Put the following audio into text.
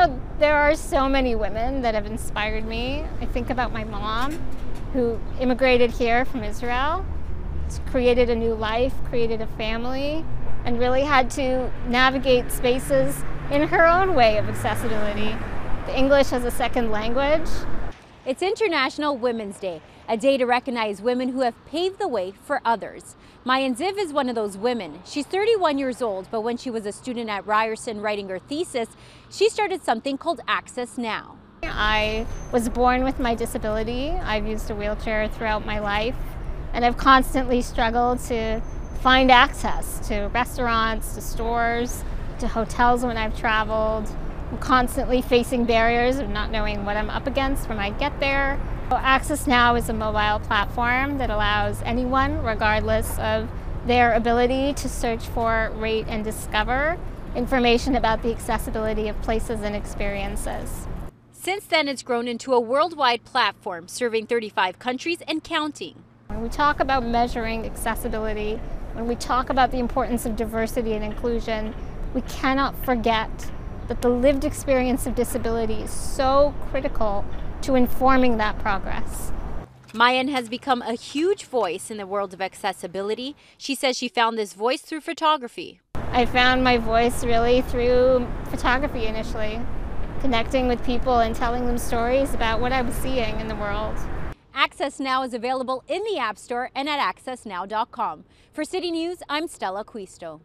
know, there are so many women that have inspired me. I think about my mom, who immigrated here from Israel, created a new life, created a family, and really had to navigate spaces in her own way of accessibility. The English as a second language. It's International Women's Day, a day to recognize women who have paved the way for others. Maayan Ziv is one of those women. She's 31 years old, but when she was a student at Ryerson writing her thesis, she started something called Access Now. I was born with my disability. I've used a wheelchair throughout my life, and I've constantly struggled to find access to restaurants, to stores, to hotels when I've traveled. I'm constantly facing barriers of not knowing what I'm up against when I get there. Access Now is a mobile platform that allows anyone, regardless of their ability, to search for, rate, and discover information about the accessibility of places and experiences. Since then, it's grown into a worldwide platform serving 35 countries and counting. When we talk about measuring accessibility, when we talk about the importance of diversity and inclusion, we cannot forget that the lived experience of disability is so critical to informing that progress. Maayan has become a huge voice in the world of accessibility. She says she found this voice through photography. I found my voice really through photography initially, connecting with people and telling them stories about what I was seeing in the world. Access Now is available in the App Store and at accessnow.com. For City News, I'm Stella Acquisto.